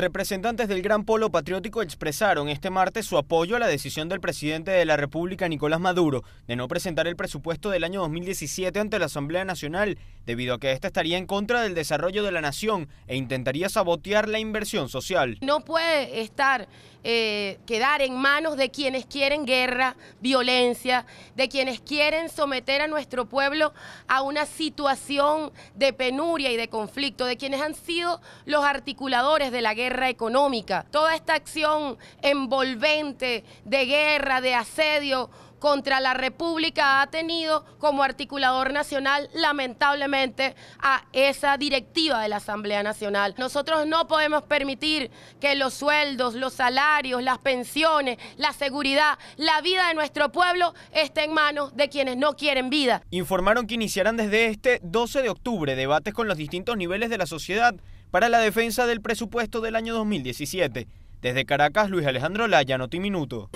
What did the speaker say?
Representantes del Gran Polo Patriótico expresaron este martes su apoyo a la decisión del presidente de la República, Nicolás Maduro, de no presentar el presupuesto del año 2017 ante la Asamblea Nacional, debido a que ésta estaría en contra del desarrollo de la nación e intentaría sabotear la inversión social. No puede estar, eh, quedar en manos de quienes quieren guerra, violencia, de quienes quieren someter a nuestro pueblo a una situación de penuria y de conflicto, de quienes han sido los articuladores de la guerra económica. Toda esta acción envolvente de guerra, de asedio contra la República ha tenido como articulador nacional lamentablemente a esa directiva de la Asamblea Nacional. Nosotros no podemos permitir que los sueldos, los salarios, las pensiones, la seguridad, la vida de nuestro pueblo esté en manos de quienes no quieren vida. Informaron que iniciarán desde este 12 de octubre debates con los distintos niveles de la sociedad para la defensa del presupuesto del año 2017. Desde Caracas, Luis Alejandro Laya, Notiminuto.